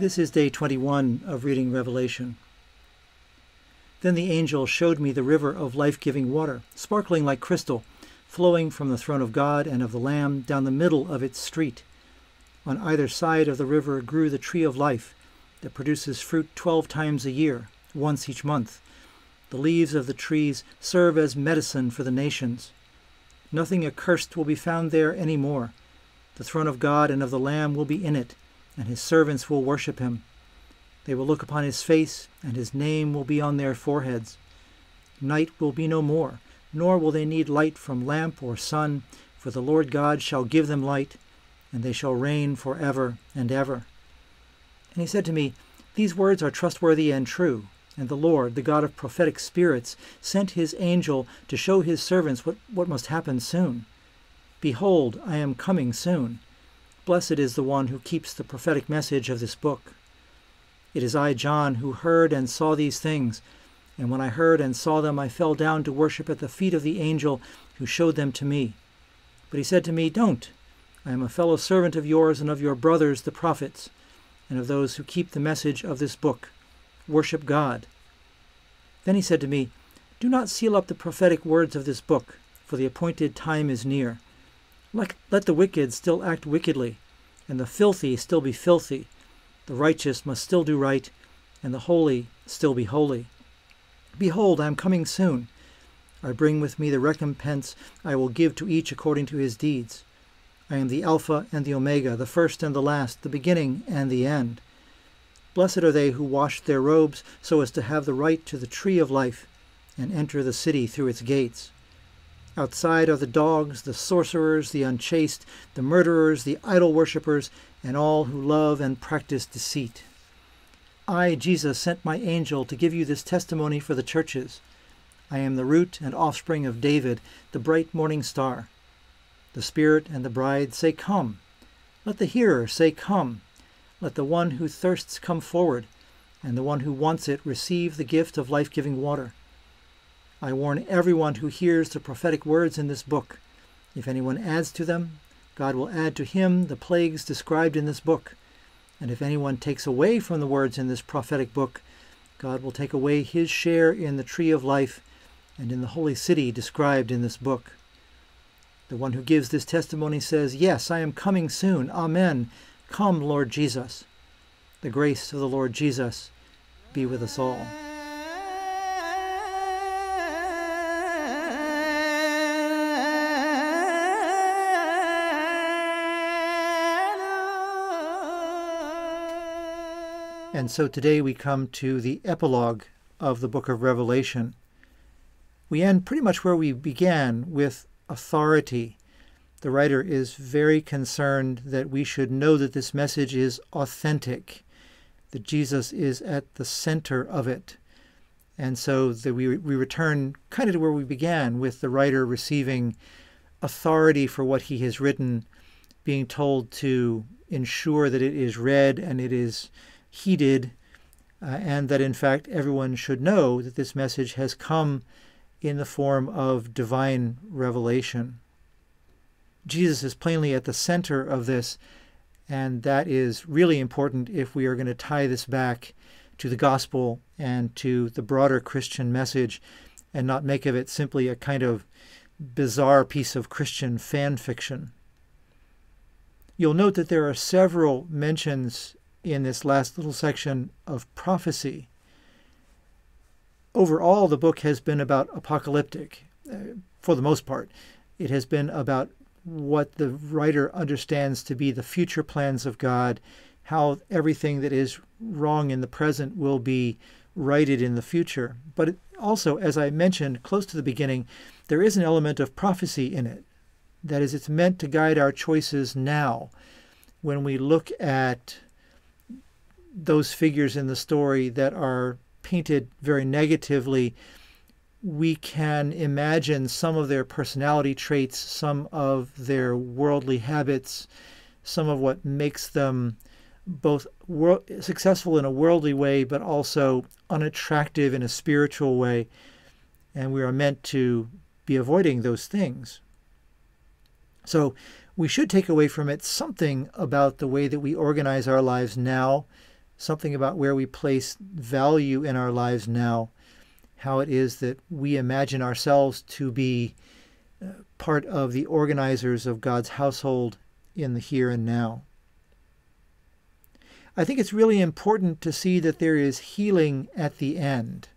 This is day 21 of reading Revelation. Then the angel showed me the river of life giving water, sparkling like crystal, flowing from the throne of God and of the Lamb down the middle of its street. On either side of the river grew the tree of life that produces fruit twelve times a year, once each month. The leaves of the trees serve as medicine for the nations. Nothing accursed will be found there any more. The throne of God and of the Lamb will be in it, and his servants will worship him. They will look upon his face, and his name will be on their foreheads. Night will be no more, nor will they need light from lamp or sun, for the Lord God shall give them light, and they shall reign for ever and ever. And he said to me, These words are trustworthy and true. And the Lord, the God of prophetic spirits, sent his angel to show his servants what, what must happen soon. Behold, I am coming soon. Blessed is the one who keeps the prophetic message of this book. It is I, John, who heard and saw these things. And when I heard and saw them, I fell down to worship at the feet of the angel who showed them to me. But he said to me, Don't. I am a fellow servant of yours and of your brothers, the prophets, and of those who keep the message of this book worship God. Then he said to me, Do not seal up the prophetic words of this book, for the appointed time is near. Let, let the wicked still act wickedly, and the filthy still be filthy. The righteous must still do right, and the holy still be holy. Behold, I am coming soon. I bring with me the recompense I will give to each according to his deeds. I am the Alpha and the Omega, the first and the last, the beginning and the end. Blessed are they who wash their robes so as to have the right to the tree of life and enter the city through its gates. Outside are the dogs, the sorcerers, the unchaste, the murderers, the idol worshippers, and all who love and practice deceit. I, Jesus, sent my angel to give you this testimony for the churches. I am the root and offspring of David, the bright morning star. The Spirit and the bride say, Come. Let the hearer say, Come. Let the one who thirsts come forward, and the one who wants it receive the gift of life giving water. I warn everyone who hears the prophetic words in this book. If anyone adds to them, God will add to him the plagues described in this book. And if anyone takes away from the words in this prophetic book, God will take away his share in the tree of life and in the holy city described in this book. The one who gives this testimony says, Yes, I am coming soon. Amen. Come, Lord Jesus. The grace of the Lord Jesus be with us all. And so today we come to the epilogue of the book of Revelation. We end pretty much where we began with authority the writer is very concerned that we should know that this message is authentic, that Jesus is at the center of it. And so we, we return kind of to where we began with the writer receiving authority for what he has written, being told to ensure that it is read and it is heeded, uh, and that in fact everyone should know that this message has come in the form of divine revelation. Jesus is plainly at the center of this, and that is really important if we are going to tie this back to the gospel and to the broader Christian message and not make of it simply a kind of bizarre piece of Christian fan fiction. You'll note that there are several mentions in this last little section of prophecy. Overall, the book has been about apocalyptic, uh, for the most part. It has been about what the writer understands to be the future plans of God, how everything that is wrong in the present will be righted in the future. But also, as I mentioned close to the beginning, there is an element of prophecy in it. That is, it's meant to guide our choices now. When we look at those figures in the story that are painted very negatively, we can imagine some of their personality traits, some of their worldly habits, some of what makes them both wor- successful in a worldly way, but also unattractive in a spiritual way. And we are meant to be avoiding those things. So we should take away from it something about the way that we organize our lives now, something about where we place value in our lives now, how it is that we imagine ourselves to be uh, part of the organizers of God's household in the here and now. I think it's really important to see that there is healing at the end.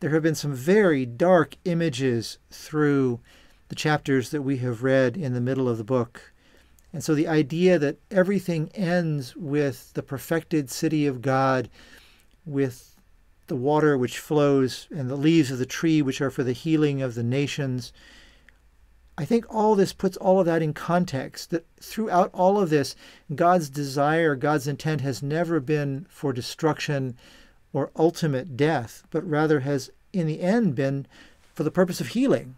There have been some very dark images through the chapters that we have read in the middle of the book. And so the idea that everything ends with the perfected city of God, with the water which flows and the leaves of the tree which are for the healing of the nations, I think all this puts all of that in context. That throughout all of this, God's desire, God's intent has never been for destruction or ultimate death, but rather has in the end been for the purpose of healing.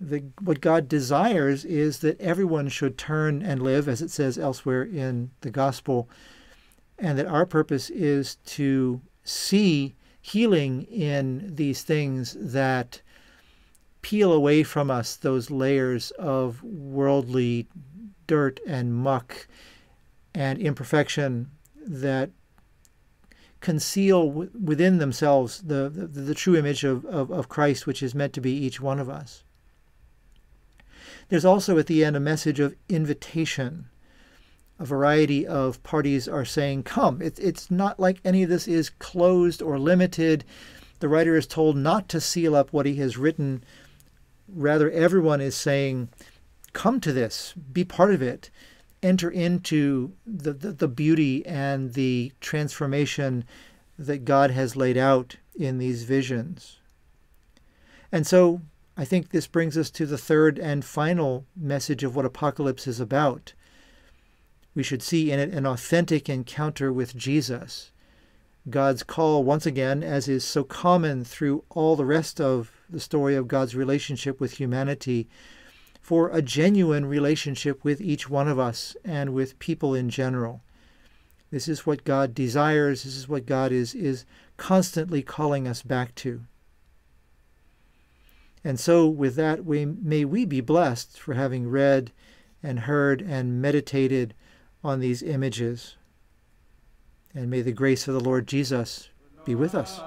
The, what God desires is that everyone should turn and live, as it says elsewhere in the gospel, and that our purpose is to see healing in these things that peel away from us those layers of worldly dirt and muck and imperfection that conceal within themselves the, the, the true image of, of, of Christ, which is meant to be each one of us. There's also at the end a message of invitation. A variety of parties are saying, Come. It, it's not like any of this is closed or limited. The writer is told not to seal up what he has written Rather, everyone is saying, come to this, be part of it, enter into the, the, the, beauty and the transformation that God has laid out in these visions. And so I think this brings us to the third and final message of what Apocalypse is about. We should see in it an authentic encounter with Jesus. God's call, once again, as is so common through all the rest of the story of God's relationship with humanity, for a genuine relationship with each one of us and with people in general. This is what God desires. This is what God is, is constantly calling us back to. And so, with that, we, may we be blessed for having read and heard and meditated on these images. And may the grace of the Lord Jesus be with us.